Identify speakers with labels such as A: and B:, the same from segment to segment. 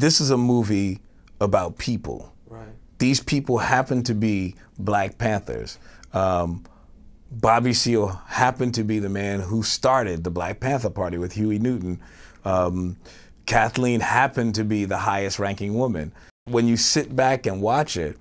A: this is a movie about people.
B: Right.
A: These people happen to be Black Panthers. Um, Bobby Seale happened to be the man who started the Black Panther Party with Huey Newton. Um, Kathleen happened to be the highest ranking woman. When you sit back and watch it,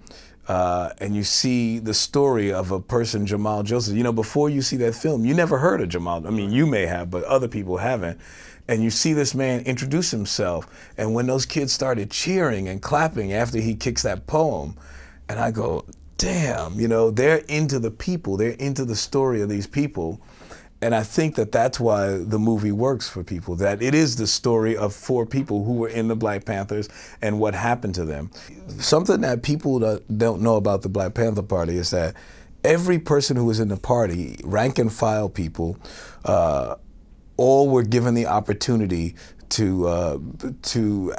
A: uh, and you see the story of a person, Jamal Joseph, you know, before you see that film, you never heard of Jamal. I mean, you may have, but other people haven't. And you see this man introduce himself. And when those kids started cheering and clapping after he kicks that poem, and I go, damn, you know, they're into the people, they're into the story of these people. And I think that that's why the movie works for people, that it is the story of four people who were in the Black Panthers and what happened to them. Something that people don't know about the Black Panther Party is that every person who was in the party, rank and file people, uh, all were given the opportunity to uh, to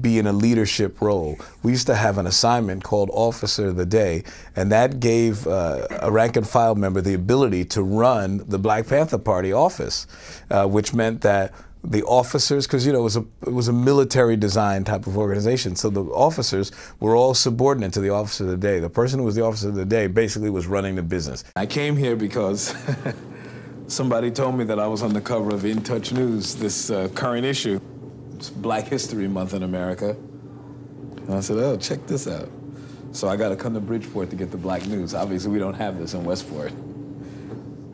A: be in a leadership role. We used to have an assignment called Officer of the Day, and that gave uh, a rank and file member the ability to run the Black Panther Party office, uh, which meant that the officers, because you know it was a it was a military design type of organization, so the officers were all subordinate to the officer of the day. The person who was the officer of the day basically was running the business. I came here because. Somebody told me that I was on the cover of In Touch News, this uh, current issue. It's Black History Month in America. And I said, oh, check this out. So I got to come to Bridgeport to get the black news. Obviously, we don't have this in Westport.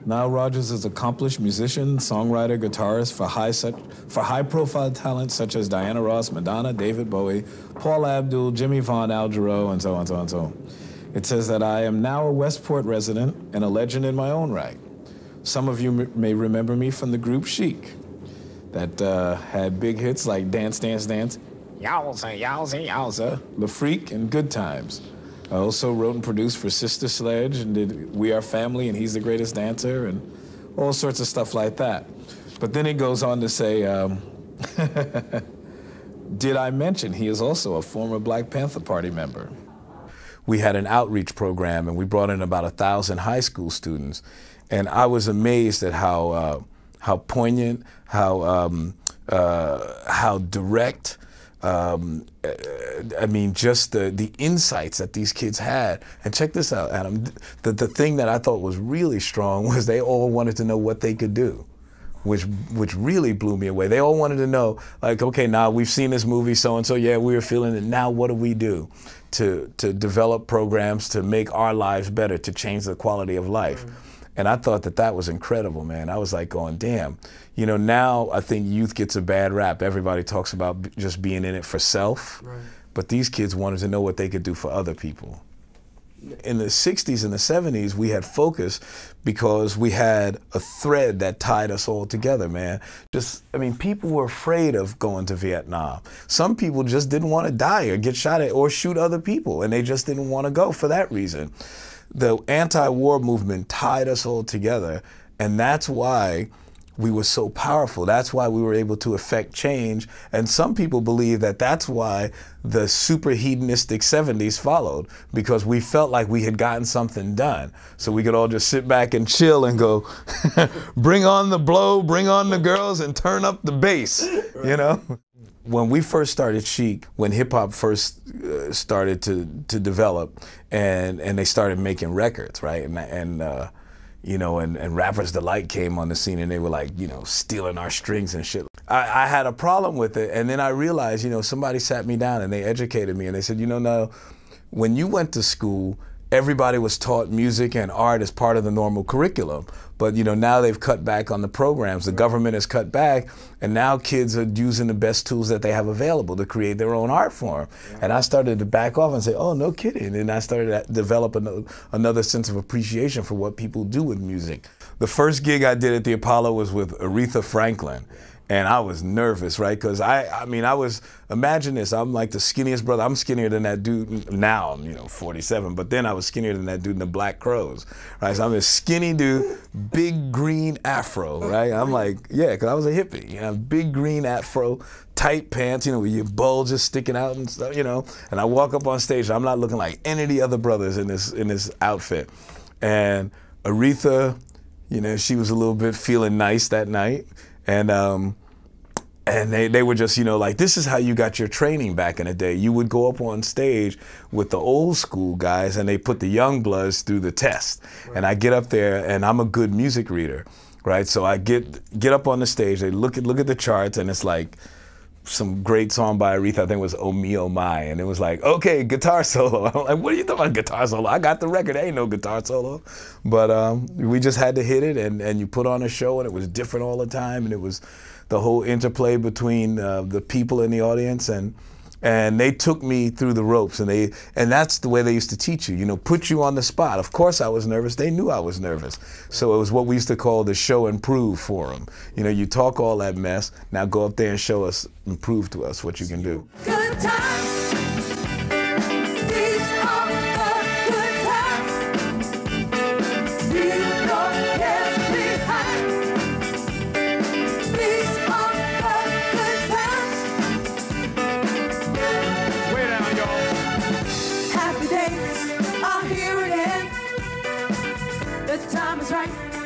A: Nile Rodgers is accomplished musician, songwriter, guitarist for high, such, for high-profile talents such as Diana Ross, Madonna, David Bowie, Paul Abdul, Jimmy Vaughan, Al Jarreau, and so on, so on, so on. It says that I am now a Westport resident and a legend in my own right. Some of you may remember me from the group Chic that uh, had big hits like Dance, Dance, Dance, Yowza, Yowza, Yowza, The Freak, and Good Times. I also wrote and produced for Sister Sledge and did We Are Family and He's the Greatest Dancer and all sorts of stuff like that. But then he goes on to say, um, did I mention he is also a former Black Panther Party member? We had an outreach program and we brought in about a thousand high school students and I was amazed at how uh, how poignant, how um, uh, how direct. Um, I mean, just the the insights that these kids had. And check this out, Adam. The the thing that I thought was really strong was they all wanted to know what they could do which which really blew me away. They all wanted to know, like, okay, now we've seen this movie, so and so, yeah, we were feeling it. Now, what do we do to to develop programs to make our lives better, to change the quality of life? Mm-hmm. And I thought that that was incredible, man. I was like going, damn. You know, now I think youth gets a bad rap. Everybody talks about just being in it for self. Right. But these kids wanted to know what they could do for other people. In the 60s and the 70s, we had focus because we had a thread that tied us all together, man. Just, I mean, people were afraid of going to Vietnam. Some people just didn't want to die or get shot at or shoot other people, and they just didn't want to go for that reason the anti-war movement tied us all together, and that's why we were so powerful. That's why we were able to affect change. And some people believe that that's why the super hedonistic 70s followed, because we felt like we had gotten something done. So we could all just sit back and chill and go, bring on the blow, bring on the girls, and turn up the bass, you know? when we first started Chic, when hip hop first uh, started to to develop, and and they started making records, right? And and uh, you know, and, and Rappers Delight came on the scene, and they were like, you know, stealing our strings and shit. I, I had a problem with it, and then I realized, you know, somebody sat me down and they educated me, and they said, you know, no, when you went to school, everybody was taught music and art as part of the normal curriculum. But you know now they've cut back on the programs. The government has cut back, and now kids are using the best tools that they have available to create their own art form. And I started to back off and say, "Oh, no kidding!" And I started to develop another, another sense of appreciation for what people do with music. The first gig I did at the Apollo was with Aretha Franklin and I was nervous, right? Because I, I mean, I was, imagine this, I'm like the skinniest brother. I'm skinnier than that dude now, I'm, you know, 47, but then I was skinnier than that dude in the Black Crowes, right? So I'm this skinny dude, big green afro, right? I'm like, yeah, because I was a hippie, you know, big green afro, tight pants, you know, with your bulges sticking out and stuff, you know. And I walk up on stage, I'm not looking like any of the other brothers in this in this outfit. And Aretha, you know, she was a little bit feeling nice that night. And um, and they, they were just you know like this is how you got your training back in the day. You would go up on stage with the old school guys and they put the young bloods through the test. Right. and i get up there and i'm a good music reader right? So i get get up on the stage they look at look at the charts and it's like some great song by Aretha, I think it was Oh Me Oh My, and it was like, okay, guitar solo. I'm like, what are you talking about guitar solo? I got the record, ain't no guitar solo. But um, we just had to hit it, and, and you put on a show, and it was different all the time, and it was the whole interplay between uh, the people in the audience, and and they took me through the ropes and they and that's the way they used to teach you you know put you on the spot. Of course i was nervous. They knew i was nervous. So it was what we used to call the show and prove forum. You know you talk all that mess. Now go up there and show us and prove to us what you can do Good times.
B: time is right.